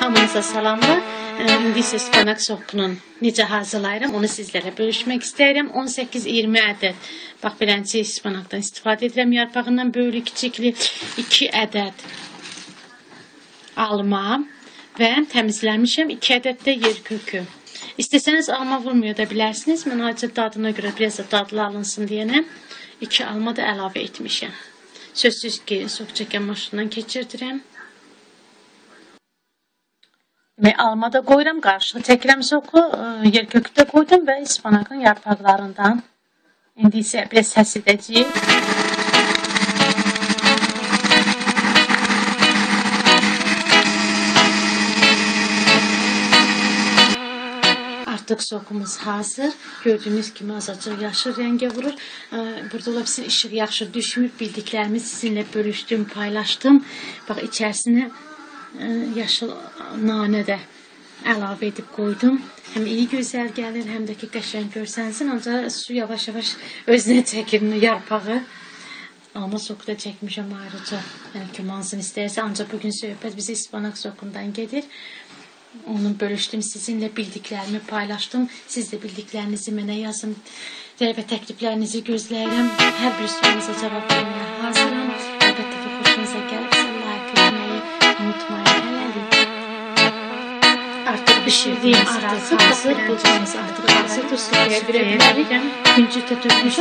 Hamınıza salamlar. İndi isə spanak sopunun necə hazırlayıram, onu sizlərlə bölüşmək istəyirəm. 18-20 ədəd bax beləncə spanakdan istifadə edirəm. Yarpağından böyük kiçikli 2 ədəd alma və təmizləmişəm 2 ədəd də yer kökü. İstəsəniz alma vurmuyor da bilərsiniz. Mən acı dadına görə biraz da dadlı alınsın deyənə 2 alma da əlavə etmişəm. Sözsüz ki, soğuk çəkən maşından keçirdirəm. Ve alma da koydum. Qarışıq çəkirəm soku. e, Yer kökü də qoydum və ispanakın yarpaqlarından. İndi isə biraz səs edəcəyik. Artıq sokumuz hazır. Gördüyünüz kimi azacıq yaşıl rəngə vurur. Ee, Burada ola bilsin işıq yaxşı düşmür. Bildiklərimi sizinlə bölüşdüm, paylaşdım. Bax içərisinə e, yaşıl nanə də əlavə edib qoydum. Həm iyi gözəl gəlir, həm də ki qəşəng görsənsin. Ancaq su yavaş-yavaş özünə çəkir yarpağı. Alma soku da çəkmişəm ayrıca. Yəni kim hansını istəyirsə, ancaq bugün söhbət bizə ispanak sokundan gedir. Onu bölüşdüm sizinlə bildiklərimi paylaşdım. Siz də bildiklərinizi mənə yazın. Rəy və təkliflərinizi gözləyirəm. Hər bir sualınuza cavab verməyə Pişirdiğimiz artık hazır bulduğumuz artık hazırdır sofraya birebilirken güncü de dökmüş.